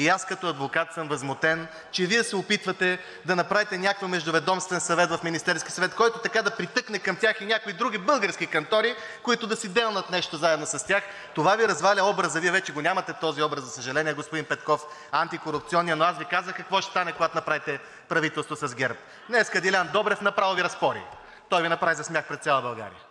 И аз като адвокат съм възмутен, че Вие се опитвате да направите някакъв междуведомствен съвет в Министерския съвет, който така да притъкне към тях и някои други български кантори, които да си делнат нещо заедно с тях. Това Ви разваля образа. Вие вече го нямате този образ, за съжаление, господин Петков, антикорупционния, но аз Ви казах какво ще стане, когато направите правителство с ГЕРБ. Днес Дилян Добрев направо Ви разпори. Той Ви направи за смях пред цяла България.